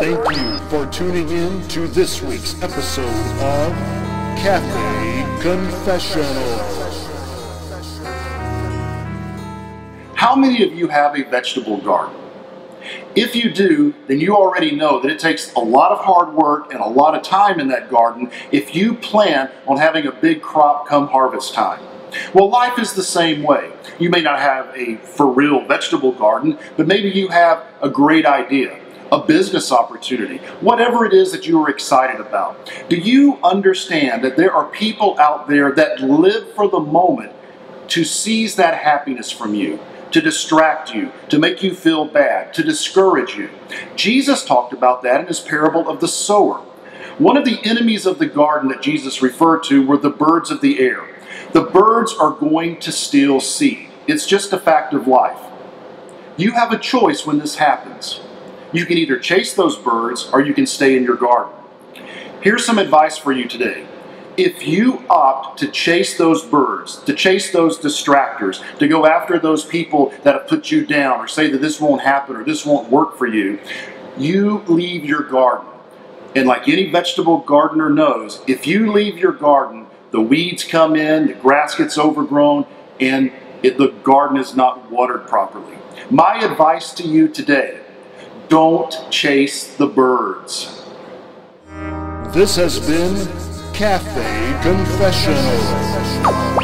Thank you for tuning in to this week's episode of Cafe Confessional. How many of you have a vegetable garden? If you do, then you already know that it takes a lot of hard work and a lot of time in that garden if you plan on having a big crop come harvest time. Well, life is the same way. You may not have a for real vegetable garden, but maybe you have a great idea, a business opportunity, whatever it is that you are excited about. Do you understand that there are people out there that live for the moment to seize that happiness from you? to distract you, to make you feel bad, to discourage you. Jesus talked about that in his parable of the sower. One of the enemies of the garden that Jesus referred to were the birds of the air. The birds are going to steal seed. It's just a fact of life. You have a choice when this happens. You can either chase those birds or you can stay in your garden. Here's some advice for you today if you opt to chase those birds, to chase those distractors, to go after those people that have put you down or say that this won't happen or this won't work for you, you leave your garden. And like any vegetable gardener knows, if you leave your garden, the weeds come in, the grass gets overgrown, and it, the garden is not watered properly. My advice to you today don't chase the birds. This has been Cafe Confessional.